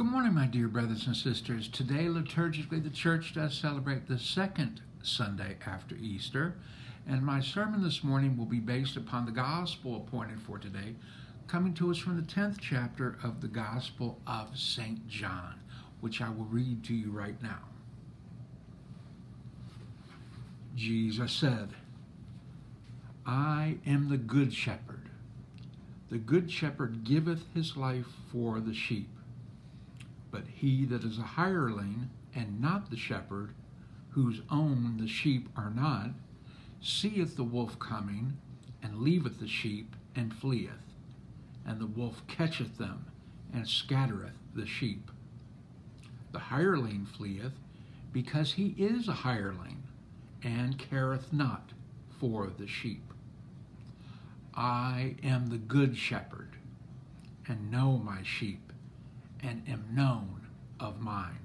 Good morning, my dear brothers and sisters. Today, liturgically, the church does celebrate the second Sunday after Easter, and my sermon this morning will be based upon the gospel appointed for today, coming to us from the 10th chapter of the Gospel of St. John, which I will read to you right now. Jesus said, I am the good shepherd. The good shepherd giveth his life for the sheep. But he that is a hireling, and not the shepherd, whose own the sheep are not, seeth the wolf coming, and leaveth the sheep, and fleeth. And the wolf catcheth them, and scattereth the sheep. The hireling fleeth, because he is a hireling, and careth not for the sheep. I am the good shepherd, and know my sheep, and am known of mine.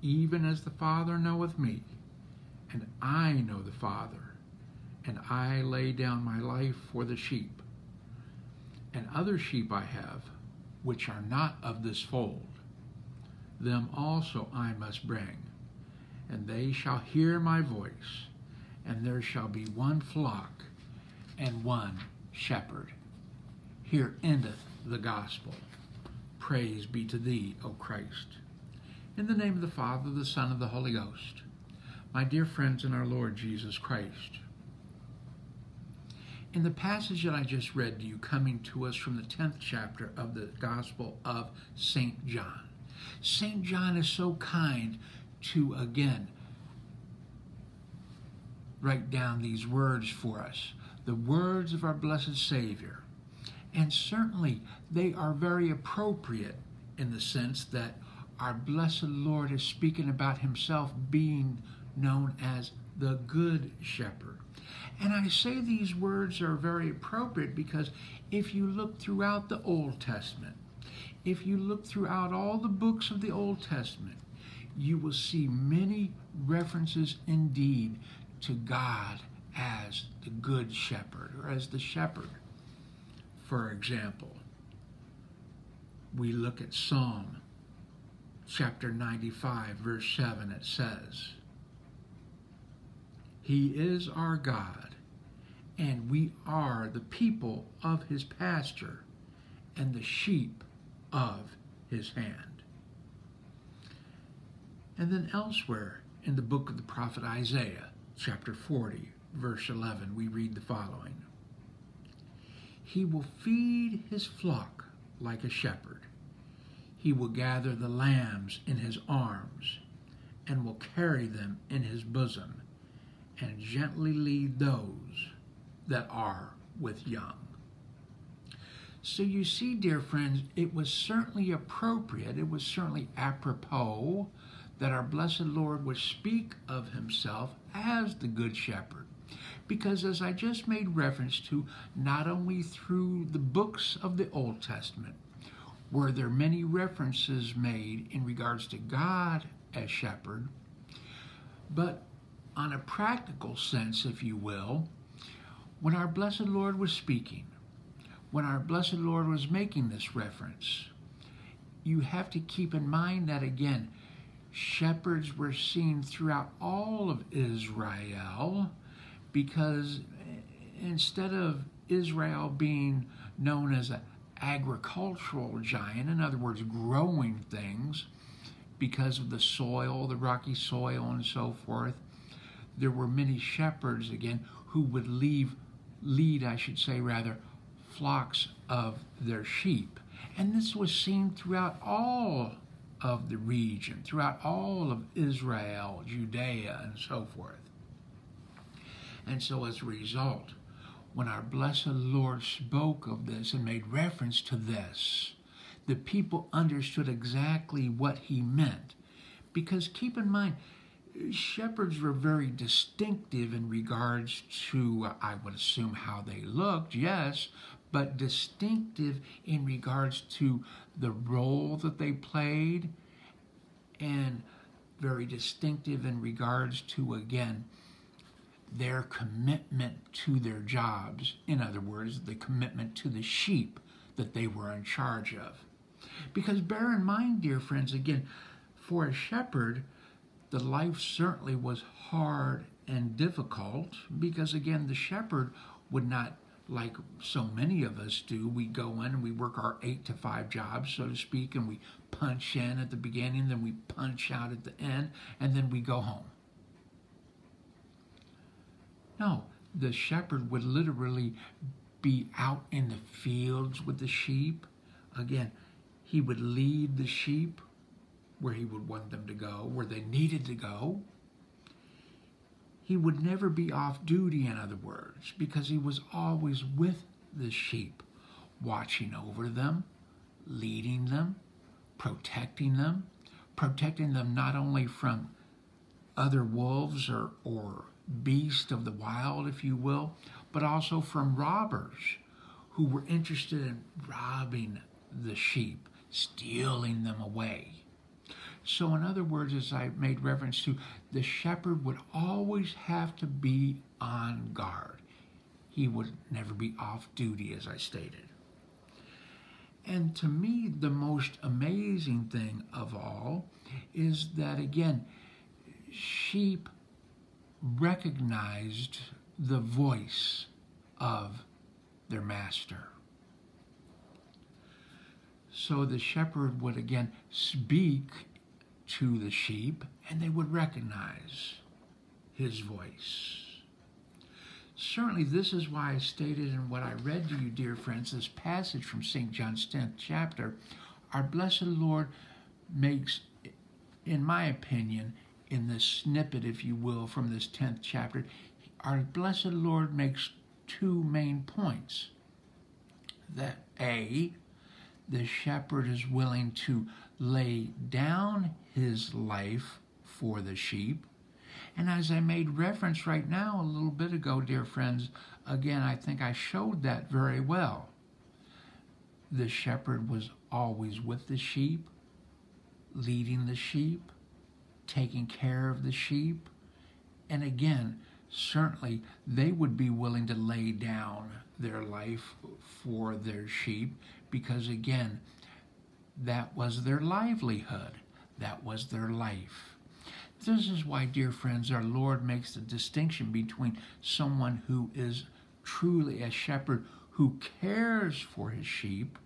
Even as the Father knoweth me, and I know the Father, and I lay down my life for the sheep. And other sheep I have, which are not of this fold. Them also I must bring, and they shall hear my voice, and there shall be one flock and one shepherd. Here endeth the gospel. Praise be to thee, O Christ. In the name of the Father, the Son, and the Holy Ghost. My dear friends in our Lord Jesus Christ. In the passage that I just read to you, coming to us from the 10th chapter of the Gospel of St. John, St. John is so kind to, again, write down these words for us the words of our blessed Savior. And certainly they are very appropriate in the sense that our blessed Lord is speaking about himself being known as the Good Shepherd. And I say these words are very appropriate because if you look throughout the Old Testament, if you look throughout all the books of the Old Testament, you will see many references indeed to God as the Good Shepherd or as the Shepherd. For example, we look at Psalm chapter 95, verse 7, it says, He is our God, and we are the people of his pasture and the sheep of his hand. And then elsewhere in the book of the prophet Isaiah, chapter 40, verse 11, we read the following He will feed his flock like a shepherd. He will gather the lambs in his arms and will carry them in his bosom and gently lead those that are with young. So you see, dear friends, it was certainly appropriate, it was certainly apropos that our blessed Lord would speak of himself as the Good Shepherd. Because as I just made reference to, not only through the books of the Old Testament were there many references made in regards to God as shepherd, but on a practical sense, if you will, when our blessed Lord was speaking, when our blessed Lord was making this reference, you have to keep in mind that again, shepherds were seen throughout all of Israel because instead of Israel being known as an agricultural giant, in other words, growing things because of the soil, the rocky soil, and so forth, there were many shepherds again who would leave, lead, I should say, rather, flocks of their sheep. And this was seen throughout all of the region, throughout all of Israel, Judea, and so forth. And so, as a result, when our blessed Lord spoke of this and made reference to this, the people understood exactly what he meant. Because keep in mind, shepherds were very distinctive in regards to, I would assume, how they looked, yes, but distinctive in regards to the role that they played and very distinctive in regards to, again, their commitment to their jobs. In other words, the commitment to the sheep that they were in charge of. Because bear in mind, dear friends, again, for a shepherd, the life certainly was hard and difficult because, again, the shepherd would not, like so many of us do, we go in and we work our eight to five jobs, so to speak, and we punch in at the beginning, then we punch out at the end, and then we go home. No, the shepherd would literally be out in the fields with the sheep. Again, he would lead the sheep where he would want them to go, where they needed to go. He would never be off duty, in other words, because he was always with the sheep, watching over them, leading them, protecting them, protecting them not only from other wolves or, or beasts of the wild, if you will, but also from robbers who were interested in robbing the sheep, stealing them away. So, in other words, as I made reference to, the shepherd would always have to be on guard. He would never be off duty, as I stated. And to me, the most amazing thing of all is that, again, sheep recognized the voice of their master. So the shepherd would again speak to the sheep and they would recognize his voice. Certainly, this is why I stated in what I read to you, dear friends, this passage from St. John's 10th chapter. Our blessed Lord makes, in my opinion, in this snippet, if you will, from this 10th chapter, our blessed Lord makes two main points. That A, the shepherd is willing to lay down his life for the sheep. And as I made reference right now a little bit ago, dear friends, again, I think I showed that very well. The shepherd was always with the sheep, leading the sheep, taking care of the sheep. And again, certainly they would be willing to lay down their life for their sheep because, again, that was their livelihood, that was their life. This is why, dear friends, our Lord makes the distinction between someone who is truly a shepherd who cares for his sheep,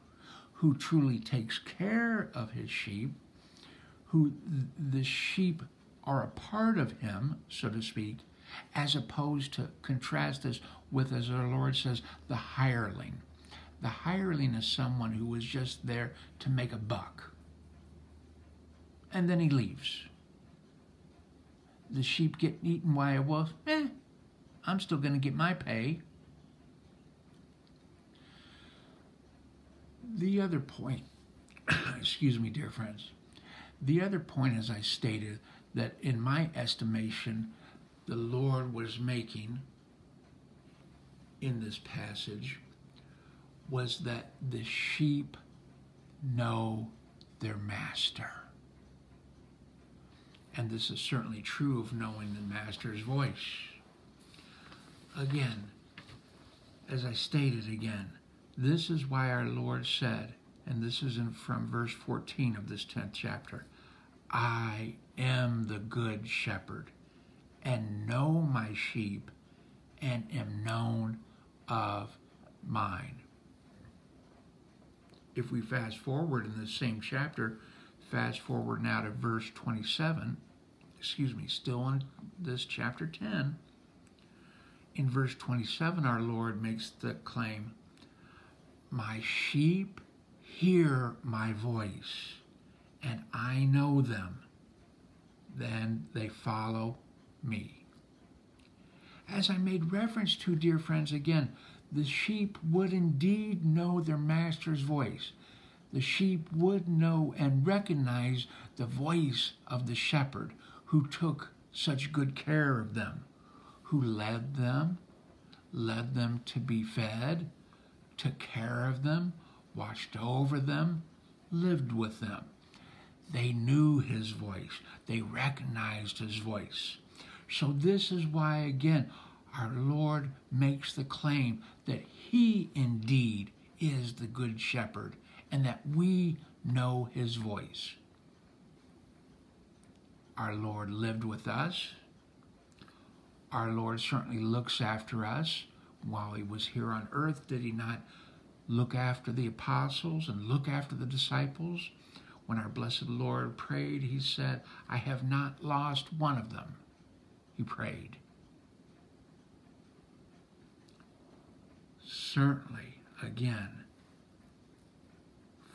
who truly takes care of his sheep, who the sheep are a part of him, so to speak, as opposed to contrast this with, as our Lord says, the hireling. The hireling is someone who is just there to make a buck. And then he leaves. The sheep get eaten by a wolf. Eh, I'm still going to get my pay. The other point, excuse me, dear friends, the other point, as I stated, that in my estimation, the Lord was making in this passage was that the sheep know their master. And this is certainly true of knowing the master's voice. Again, as I stated again, this is why our Lord said, and this is in, from verse 14 of this 10th chapter I am the good shepherd and know my sheep and am known of mine. If we fast forward in the same chapter, fast forward now to verse 27, excuse me, still in this chapter 10, in verse 27, our Lord makes the claim, My sheep hear my voice, and I know them. Then they follow me. As I made reference to, dear friends, again, the sheep would indeed know their master's voice. The sheep would know and recognize the voice of the shepherd who took such good care of them, who led them, led them to be fed, took care of them, watched over them, lived with them. They knew his voice. They recognized his voice. So, this is why, again, our Lord makes the claim that He indeed is the Good Shepherd and that we know his voice. Our Lord lived with us. Our Lord certainly looks after us. While he was here on earth, did he not look after the apostles and look after the disciples? When our blessed Lord prayed, he said, I have not lost one of them. He prayed. Certainly, again,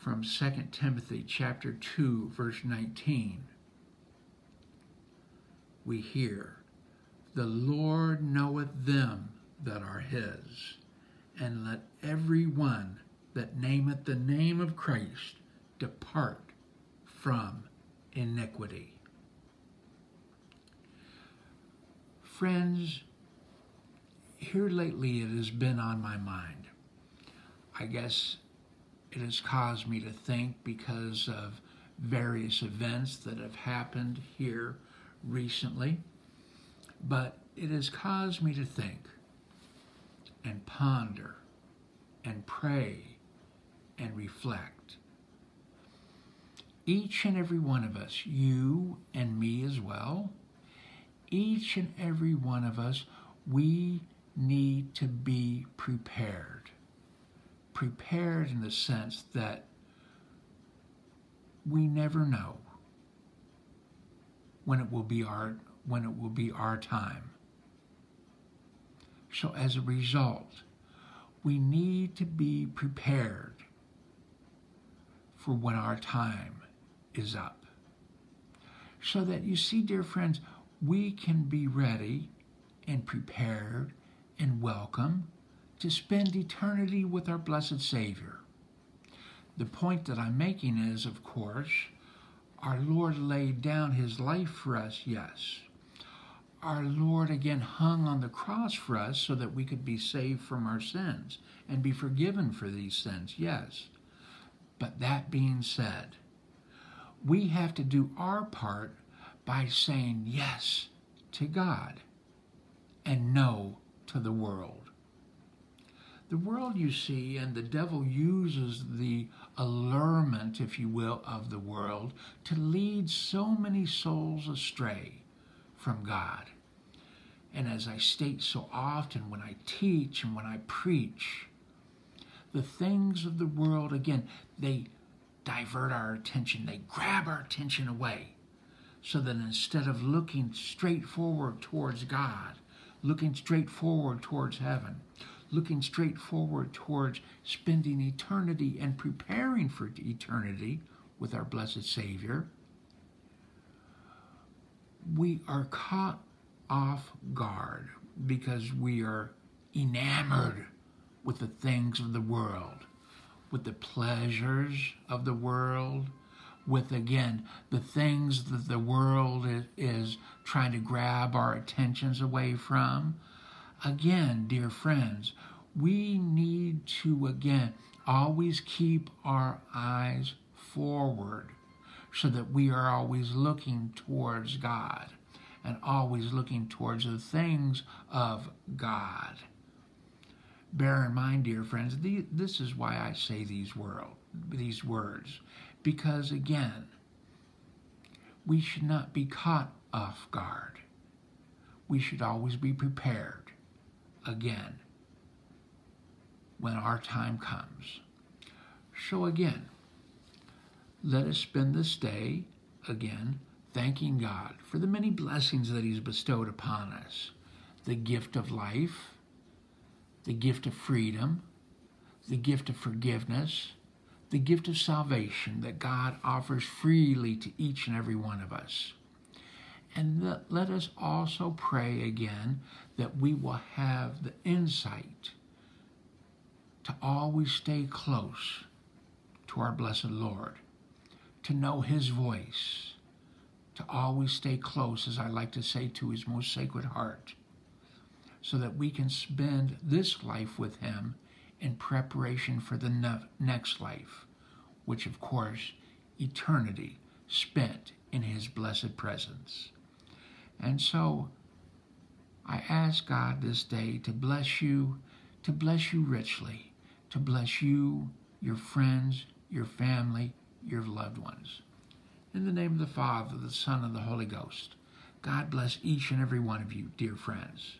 from 2 Timothy chapter 2 verse 19 we hear the Lord knoweth them that are his and let every one that nameth the name of Christ depart from iniquity friends here lately it has been on my mind I guess it has caused me to think because of various events that have happened here recently. But it has caused me to think and ponder and pray and reflect. Each and every one of us, you and me as well, each and every one of us, we need to be prepared prepared in the sense that we never know when it will be our when it will be our time. So as a result, we need to be prepared for when our time is up. So that you see, dear friends, we can be ready and prepared and welcome to spend eternity with our blessed Savior. The point that I'm making is, of course, our Lord laid down his life for us, yes. Our Lord again hung on the cross for us so that we could be saved from our sins and be forgiven for these sins, yes. But that being said, we have to do our part by saying yes to God and no to the world. The world, you see, and the devil uses the allurement, if you will, of the world to lead so many souls astray from God. And as I state so often when I teach and when I preach, the things of the world, again, they divert our attention, they grab our attention away. So that instead of looking straight forward towards God, looking straight forward towards heaven, looking straight forward towards spending eternity and preparing for eternity with our blessed Savior, we are caught off guard because we are enamored with the things of the world, with the pleasures of the world, with again the things that the world is, trying to grab our attentions away from Again, dear friends, we need to again always keep our eyes forward so that we are always looking towards God and always looking towards the things of God. Bear in mind, dear friends, this is why I say these, world, these words, because again, we should not be caught off guard. We should always be prepared again when our time comes. So again, let us spend this day again thanking God for the many blessings that He's bestowed upon us the gift of life, the gift of freedom, the gift of forgiveness, the gift of salvation that God offers freely to each and every one of us. And let us also pray again that we will have the insight to always stay close to our blessed Lord, to know His voice, to always stay close, as I like to say, to His most sacred heart, so that we can spend this life with Him in preparation for the ne- next life, which, of course, eternity spent in His blessed presence. And so I ask God this day to bless you, to bless you richly, to bless you, your friends, your family, your loved ones. In the name of the Father, the Son, and the Holy Ghost, God bless each and every one of you, dear friends.